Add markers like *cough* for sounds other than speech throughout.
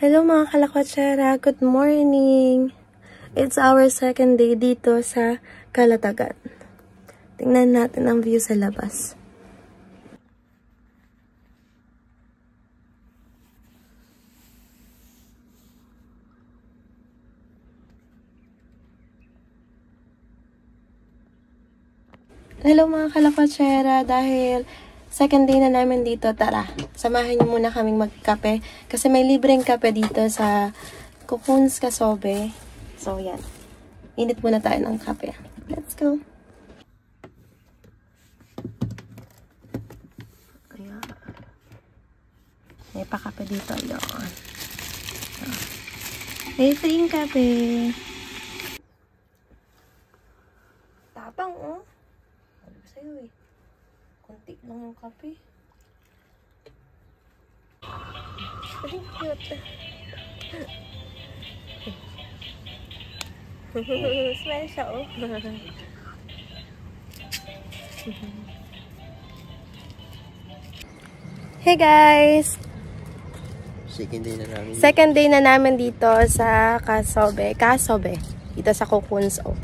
Hello mga kalakwatsera, good morning! It's our second day dito sa Kalatagan. Tingnan natin ang view sa labas. Hello mga kalakwatsera, dahil second day na namin dito, tara, samahan niyo muna kaming magkape. Kasi may libreng kape dito sa Kukuns Kasobe. So, yan. Init muna tayo ng kape. Let's go. Ayan. May pakape dito. Ayan. May free kape. Tapang, oh. Ano sa'yo, eh? Kunti lang yung kape. Ay, cute. *laughs* Smile siya, oh. *laughs* hey guys! Second day na namin. Second day na namin dito sa Kasobe. Kasobe. Dito sa Cocoons. Oh.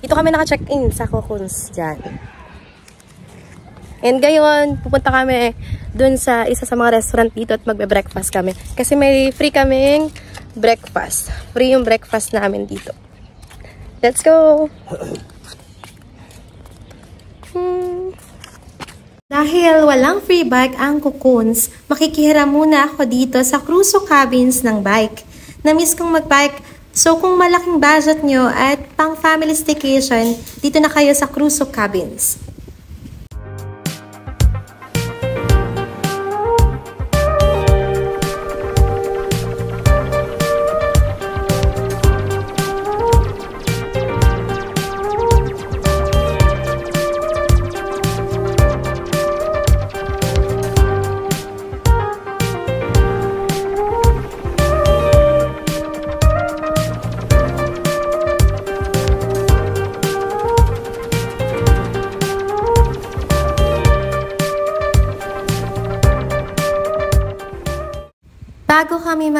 Dito kami naka-check-in sa Cocoons. Diyan. And ngayon, pupunta kami dun sa isa sa mga restaurant dito at magbe-breakfast kami. Kasi may free kaming breakfast. Free yung breakfast namin dito. Let's go! *clears throat* Dahil walang free bike ang Cocoons, makikihiram muna ako dito sa Cruzo Cabins ng bike. Namiss kong magbike, so kung malaking budget nyo at pang family staycation, dito na kayo sa Cruzo Cabins.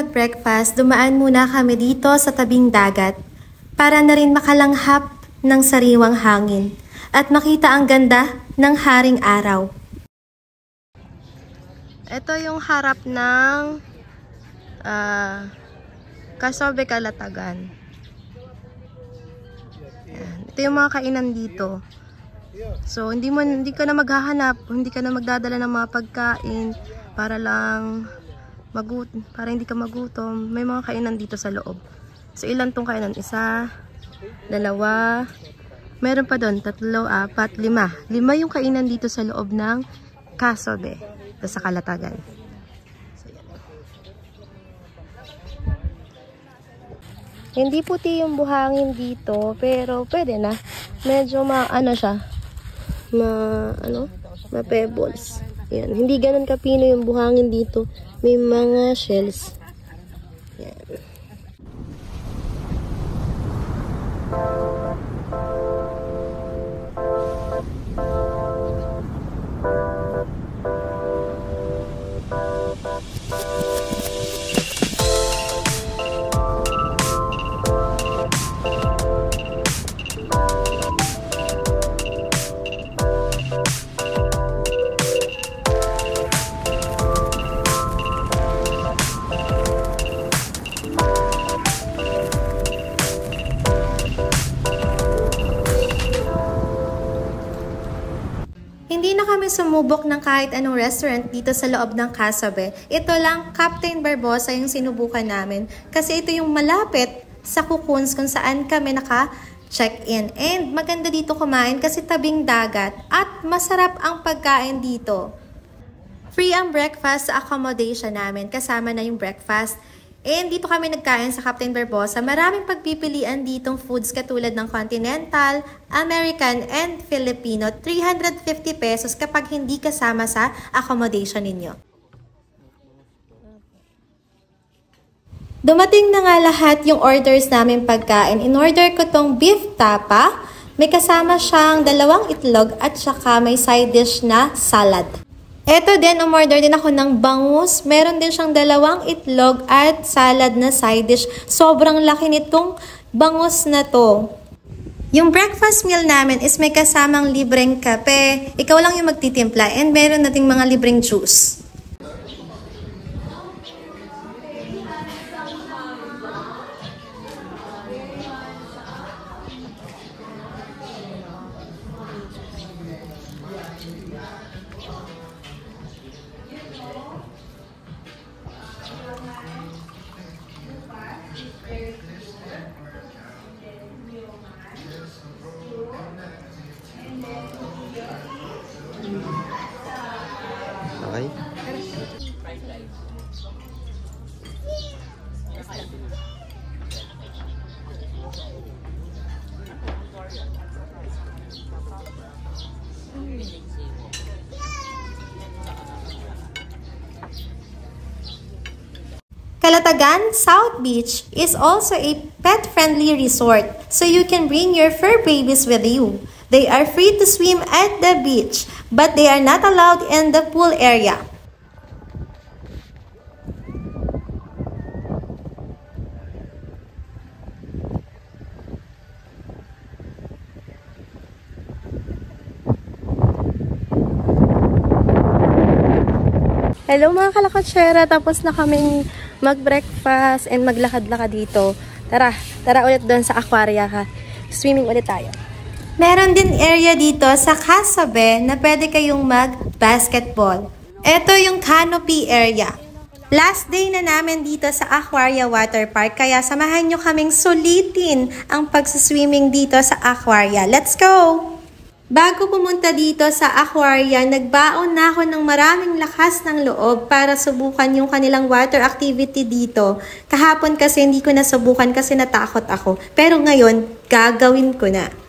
Mag-breakfast, dumaan muna kami dito sa tabing dagat para na rin makalanghap ng sariwang hangin at makita ang ganda ng haring araw. Ito yung harap ng uh, Kasobe Kalatagan. Ito yung mga kainan dito. So, hindi mo hindi ka na maghahanap, hindi ka na magdadala ng mga pagkain para lang magut para hindi ka magutom. May mga kainan dito sa loob. So, ilan tong kainan? Isa, dalawa, meron pa doon, tatlo, apat, lima. Lima yung kainan dito sa loob ng Kasobe. Sa Kalatagan. So. Hindi puti yung buhangin dito, pero pwede na. Medyo ma, ano siya, ma, ano, ma pebbles. Yan. Hindi ganun kapino yung buhangin dito. May mga shells. Yan. Kahit anong restaurant dito sa loob ng Kasabe. Ito lang, Captain Barbosa yung sinubukan namin. Kasi ito yung malapit sa Kukuns kung saan kami naka check-in. And maganda dito kumain kasi tabing dagat at masarap ang pagkain dito. Free ang breakfast sa accommodation namin. Kasama na yung breakfast. And dito kami nagkain sa Captain Barbosa. Maraming pagpipilian ditong foods katulad ng Continental, American, and Filipino. 350 pesos kapag hindi kasama sa accommodation ninyo. Dumating na nga lahat yung orders namin pagkain. In-order ko tong beef tapa. May kasama siyang dalawang itlog at saka may side dish na salad. Eto din, umorder din ako ng bangus. Meron din siyang dalawang itlog at salad na side dish. Sobrang laki nitong bangus na to. Yung breakfast meal namin is may kasamang libreng kape. Ikaw lang yung magtitimpla and meron nating mga libreng juice. Kalatagan South Beach is also a pet-friendly resort, so you can bring your fur babies with you. They are free to swim at the beach, but they are not allowed in the pool area. Hello mga kalakatsera, tapos na kaming mag-breakfast and maglakad-lakad dito. Tara, tara ulit doon sa aquaria ka. Swimming ulit tayo. Meron din area dito sa Kasabe na pwede kayong mag-basketball. Ito yung canopy area. Last day na namin dito sa Aquaria Water Park, kaya samahan nyo kaming sulitin ang pagsiswimming dito sa Aquaria. Let's go! Bago pumunta dito sa Aquaria, nagbaon na ako ng maraming lakas ng loob para subukan yung kanilang water activity dito. Kahapon kasi hindi ko nasubukan kasi natakot ako. Pero ngayon, gagawin ko na.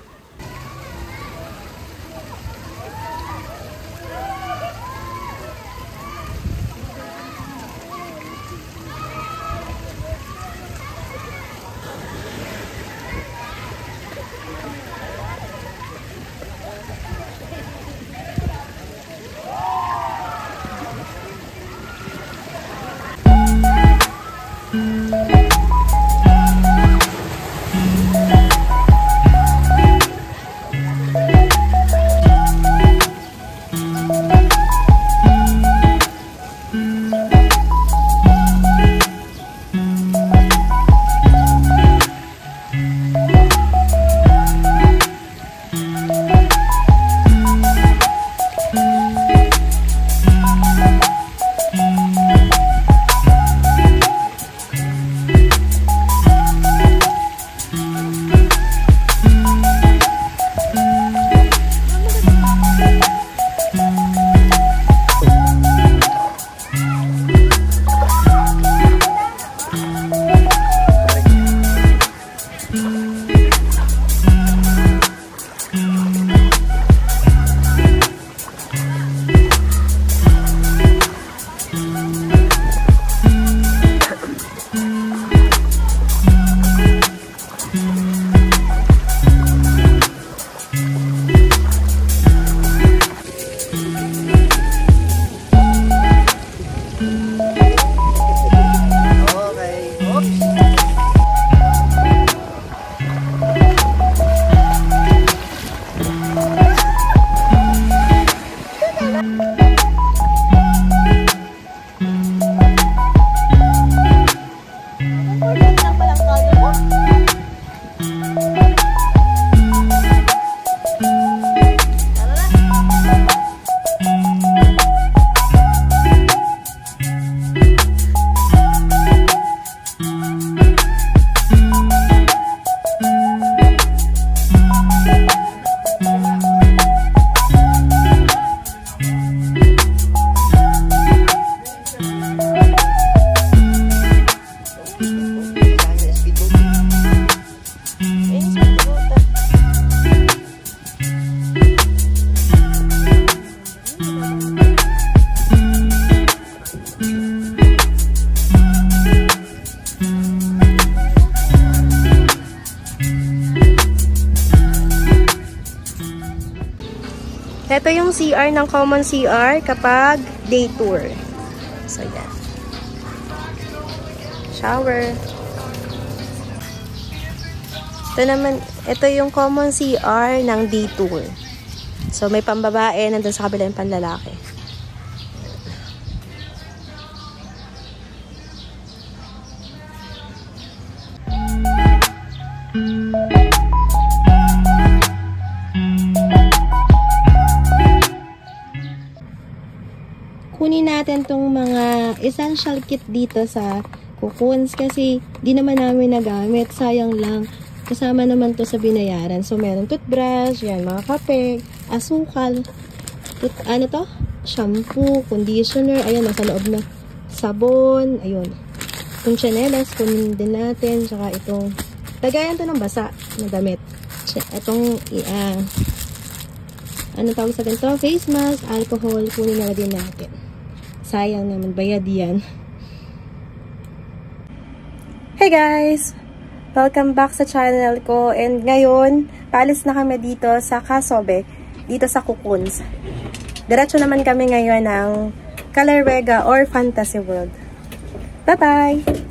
Ito yung CR ng common CR kapag day tour. So, yan. Shower. Ito naman, ito yung common CR ng day tour. So, may pambabae, nandun sa kabila yung panlalaki. Kunin natin tong mga essential kit dito sa cocoons kasi di naman namin nagamit. Sayang lang. Kasama naman to sa binayaran. So, meron toothbrush, yan, mga kape, asukal, tooth, ano to? Shampoo, conditioner, ayun, nasa loob na. Sabon, ayun. Kung chanelas, kunin din natin, tsaka itong, lagayan to ng basa na damit. Itong, uh, ano tawag sa ganito? Face mask, alcohol, kunin na din natin. Sayang naman, bayad yan. Hey guys! Welcome back sa channel ko. And ngayon, paalis na kami dito sa Kasobe, dito sa Kukuns. Diretso naman kami ngayon ng Kalerwega or Fantasy World. Bye-bye!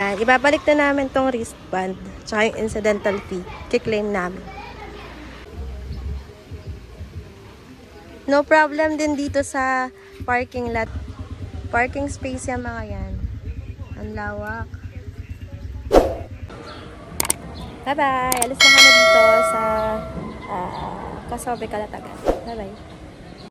Yan, ibabalik na namin tong wristband tsaka yung incidental fee. Kiklaim namin. No problem din dito sa parking lot. Parking space yan mga yan. Ang lawak. Bye-bye! Alis na kami dito sa uh, Kasobe, Kalatagan. Bye-bye!